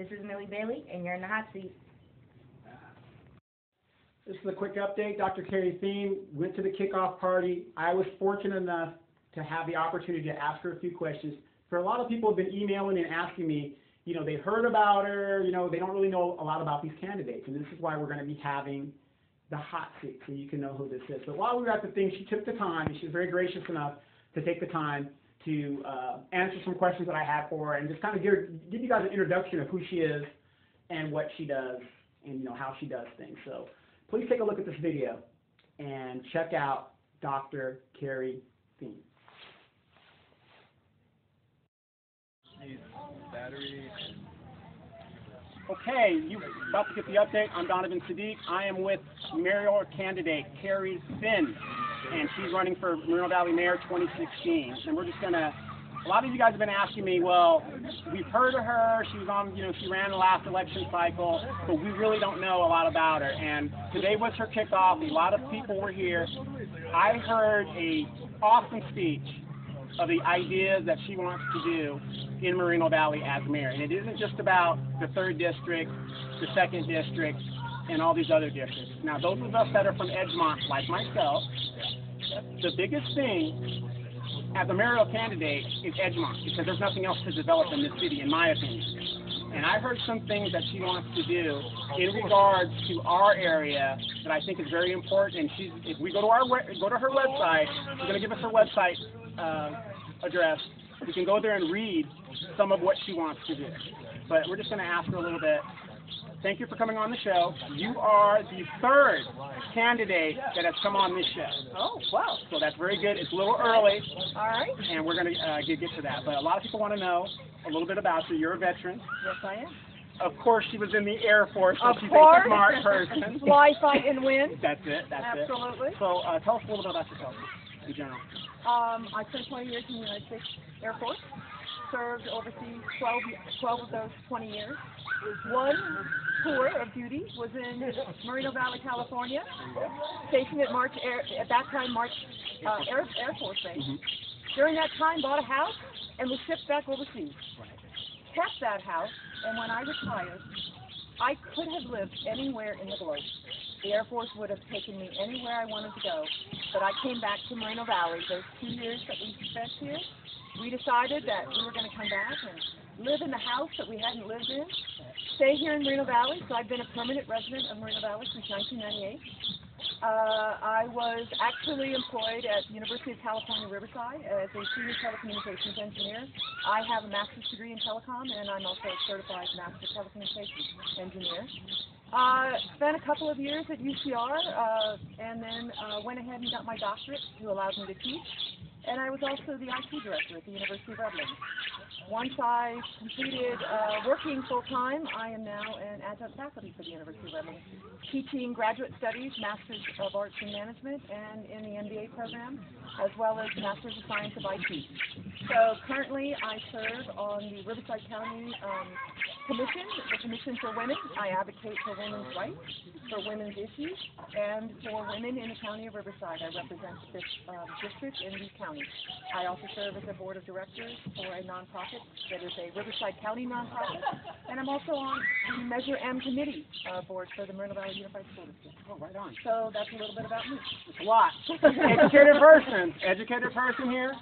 This is Millie Bailey, and you're in the hot seat. This is a quick update. Dr. Keri Then went to the kickoff party. I was fortunate enough to have the opportunity to ask her a few questions. For a lot of people have been emailing and asking me, you know, they heard about her, you know, they don't really know a lot about these candidates. And this is why we're going to be having the hot seat so you can know who this is. But while we were at the thing, she took the time, and she was very gracious enough to take the time to uh, answer some questions that I have for her and just kind of give, give you guys an introduction of who she is and what she does and, you know, how she does things. So please take a look at this video and check out Dr. Keri Then. Okay, you about to get the update. I'm Donovan Saadiq. I am with mayoral candidate Keri Then, and she's running for Moreno Valley Mayor 2016. And we're just gonna. A lot of you guys have been asking me, well, we've heard of her. She was on, you know, she ran the last election cycle, but we really don't know a lot about her. And today was her kickoff. A lot of people were here. I heard a awesome speech of the ideas that she wants to do in Moreno Valley as mayor. And it isn't just about the third district, the second district, and all these other districts. Now, those of us that are from Edgemont, like myself, the biggest thing as a mayoral candidate is Edgemont because there's nothing else to develop in this city, in my opinion. And I heard some things that she wants to do in regards to our area that I think is very important. And she's, if we go to our go to her website, she's going to give us her website uh, address. We can go there and read some of what she wants to do. But we're just going to ask her a little bit. Thank you for coming on the show. You are the third candidate that has come on this show. Oh, wow. So that's very good. It's a little early, All right. and we're going to uh, get, get to that. But a lot of people want to know a little bit about you. You're a veteran. Yes, I am. Of course, she was in the Air Force, so Of she's course. a smart person. Fly, fight, and win. That's it. That's Absolutely. it. So uh, tell us a little bit about yourself in general. Um, I spent 20 years in the United States Air Force. Served overseas 12, 12 of those 20 years. One tour of duty was in Moreno Valley, California, stationed at March Air, at that time March uh, Air, Air Force Base. During that time, bought a house and was shipped back overseas. Kept that house, and when I retired, I could have lived anywhere in the globe. The Air Force would have taken me anywhere I wanted to go, but I came back to Moreno Valley. Those two years that we spent here, we decided that we were going to come back and live in the house that we hadn't lived in, stay here in Moreno Valley. So I've been a permanent resident of Moreno Valley since 1998. Uh, I was actually employed at the University of California, Riverside as a senior telecommunications engineer. I have a master's degree in telecom, and I'm also a certified master telecommunications engineer. Uh, spent a couple of years at UCR, uh, and then uh, went ahead and got my doctorate, who allowed me to teach. And I was also the IT director at the University of Redlands. Once I completed uh, working full time, I am now an adjunct faculty for the University of Redlands, teaching graduate studies, Masters of Arts in Management, and in the MBA program, as well as Masters of Science of IT. So currently, I serve on the Riverside County um, Commission, the Commission for Women. I advocate for women's rights, for women's issues, and for women in the county of Riverside. I represent this um, district in Lee County. I also serve as a board of directors for a nonprofit that is a Riverside County nonprofit, and I'm also on the Measure M committee uh, board for the Moreno Valley Unified School District. Oh, right on. So that's a little bit about me. It's a lot. Educated person. Educated person here.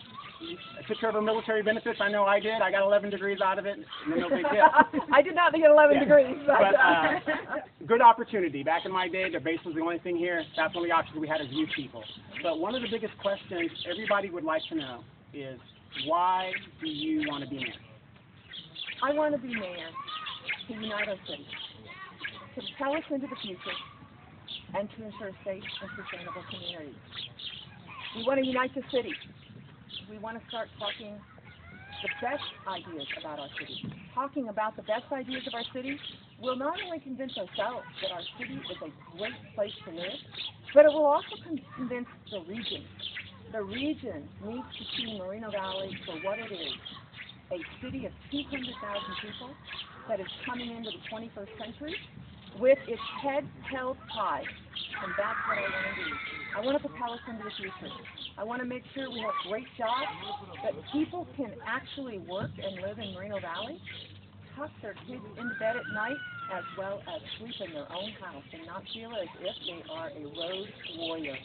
I took care of her military benefits. I know I did. I got 11 degrees out of it. No, big deal. I did not get 11 Yeah. degrees, but, But, uh, good opportunity. Back in my day, the base was the only thing here. That's one of the options we had as youth people. But one of the biggest questions everybody would like to know is why do you want to be mayor? I want to be mayor to unite our city, to propel us into the future, and to ensure safe and sustainable communities. We want to unite the city. We want to start talking the best ideas about our city. Talking about the best ideas of our city will not only convince ourselves that our city is a great place to live, but it will also convince the region. The region needs to see Moreno Valley for what it is a city of 200,000 people that is coming into the 21st century with its head held high. And that's what I want to do. I want to propel us into the future. I want to make sure we have great jobs, that people can actually work and live in Moreno Valley, tuck their kids into bed at night as well as sleep in their own house and not feel as if they are a road warrior.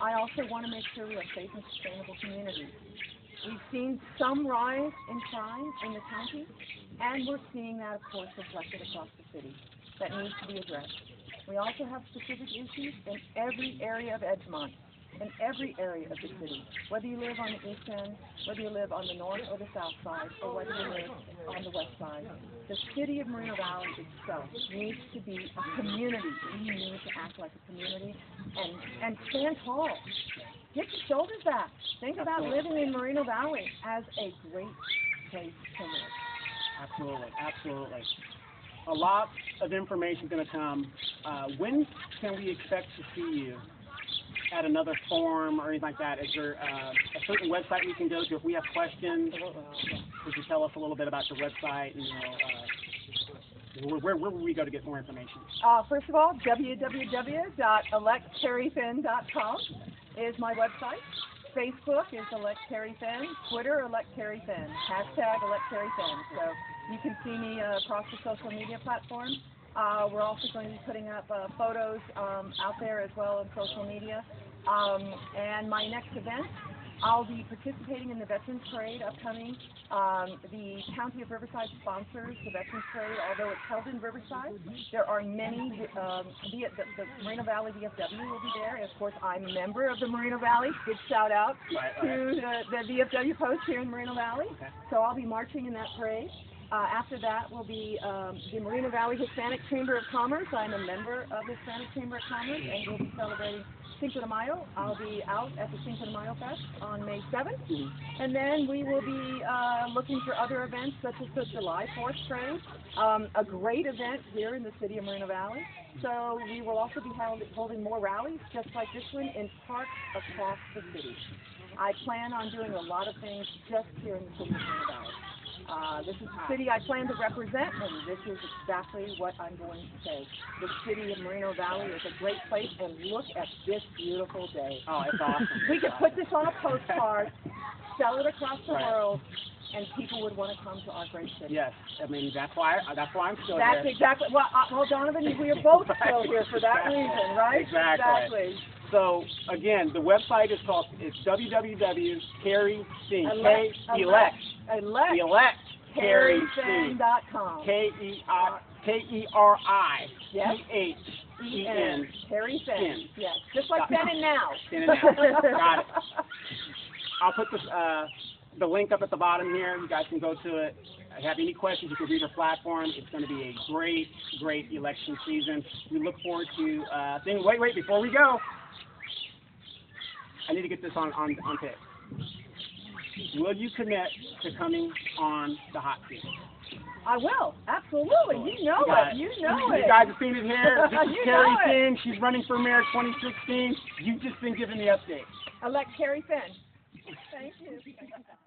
I also want to make sure we have safe and sustainable communities. We've seen some rise in crime in the county, and we're seeing that, of course, reflected across the city. That needs to be addressed. We also have specific issues in every area of Edgemont, in every area of the city. Whether you live on the east end, whether you live on the north or the south side, or whether you live on the west side. The city of Moreno Valley itself needs to be a community. We need to act like a community and, and stand tall. Get your shoulders back. Think about living in Moreno Valley as a great place to live. Absolutely, absolutely. A lot of information is going to come. Uh, when can we expect to see you at another forum or anything like that? Is there uh, a certain website we can go to if we have questions? Could you tell us a little bit about your website and you know, uh, where, where, where would we go to get more information? Uh, first of all, www.electkerithen.com is my website. Facebook is Elect Keri Then. Twitter, Elect Keri Then. Hashtag Elect Keri Then. So you can see me uh, across the social media platforms. Uh, we're also going to be putting up uh, photos um, out there as well on social media. Um, and my next event, I'll be participating in the Veterans Parade upcoming. Um, the County of Riverside sponsors the Veterans Parade, although it's held in Riverside. There are many, um, the, the, the Moreno Valley VFW will be there. And of course, I'm a member of the Moreno Valley. Good shout out Right, to the, the VFW post here in Moreno Valley. Okay. So I'll be marching in that parade. Uh, after that will be um, the Moreno Valley Hispanic Chamber of Commerce. I'm a member of the Hispanic Chamber of Commerce, and we'll be celebrating Cinco de Mayo. I'll be out at the Cinco de Mayo Fest on May 7th. And then we will be uh, looking for other events such as the July 4th parade, um, a great event here in the city of Moreno Valley. So we will also be held, holding more rallies just like this one in parks across the city. I plan on doing a lot of things just here in the city of Moreno Valley. Uh, this is the city I plan to represent, and this is exactly what I'm going to say. The city of Moreno Valley is a great place, and look at this beautiful day. Oh, it's awesome. We could put this on a postcard, sell it across the Right. world, and people would want to come to our great city. Yes, I mean that's why that's why I'm still That's here. exactly, well, uh, well, Donovan, we are both still here for that Exactly. reason, right? Exactly. So again, the website is called it's www.carrysing Elect- elect Elect, elect Keri Then kerithen.com. K E R K E R I Yes. C H E N Keri Then. Then. Yes, just like then and now. Then and now. Got it. I'll put this uh, the link up at the bottom here. You guys can go to it. If you have any questions, you can read our platform. It's going to be a great, great election season. We look forward to. Uh, thing. Wait, wait, before we go, I need to get this on on on tape. Will you commit to coming on the hot seat? I will, absolutely. You know got it. You know you it. You guys have seen it here. This is Keri. Then. She's running for mayor 2016. You've just been given the update. Elect Keri Then. Thank you.